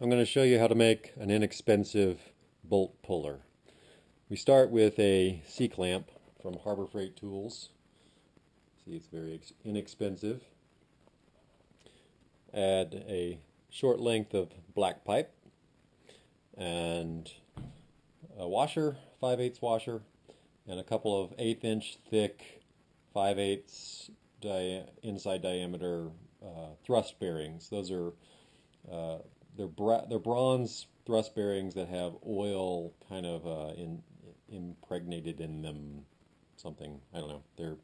I'm going to show you how to make an inexpensive bolt puller. We start with a C-clamp from Harbor Freight Tools. See, it's very inexpensive. Add a short length of black pipe and a washer, 5 8 washer, and a couple of eighth inch thick 5 8 di inside diameter uh, thrust bearings. Those are uh, they're bra- they're bronze thrust bearings that have oil kind of uh, in, impregnated in them. Something I don't know. They're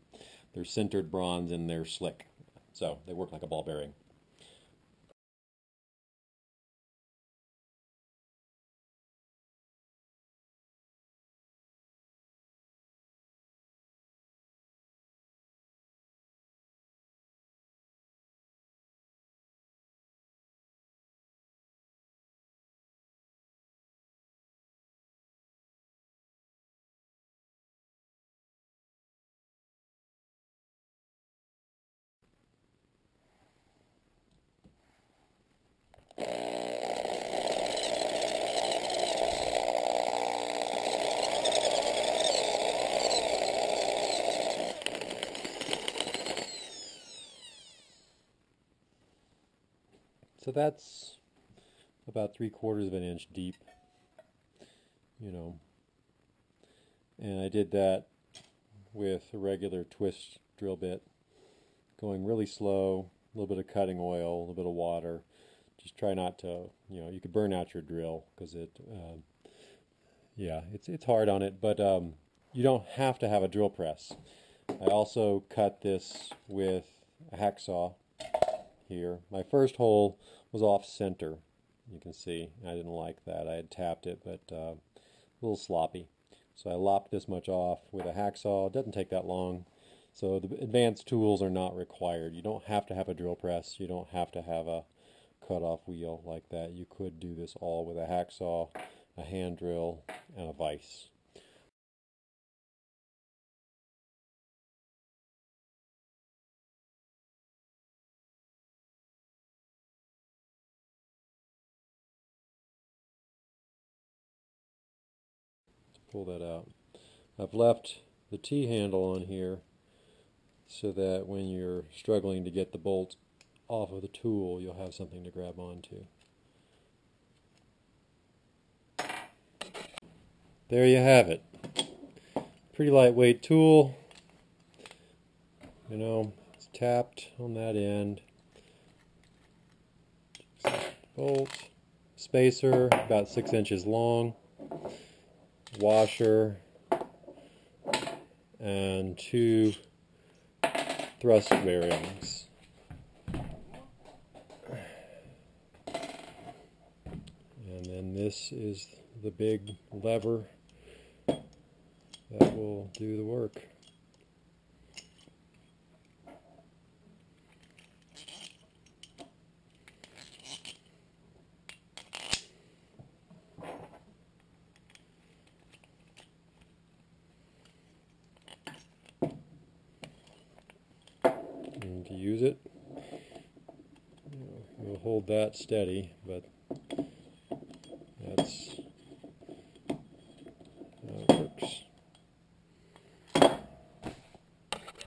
they're sintered bronze and they're slick, so they work like a ball bearing. So that's about three quarters of an inch deep, you know. And I did that with a regular twist drill bit, going really slow, a little bit of cutting oil, a little bit of water. Just try not to, you know, you could burn out your drill because it, uh, yeah, it's it's hard on it, but um, you don't have to have a drill press. I also cut this with a hacksaw here. My first hole was off center. You can see I didn't like that. I had tapped it, but uh, a little sloppy. So I lopped this much off with a hacksaw. It doesn't take that long. So the advanced tools are not required. You don't have to have a drill press. You don't have to have a cut-off wheel like that. You could do this all with a hacksaw, a hand drill, and a vise. Pull that out. I've left the T-handle on here so that when you're struggling to get the bolt off of the tool, you'll have something to grab onto. There you have it. Pretty lightweight tool. You know, it's tapped on that end. Bolt. Spacer, about six inches long washer and two thrust bearings. And then this is the big lever that will do the work. To use it. You'll hold that steady, but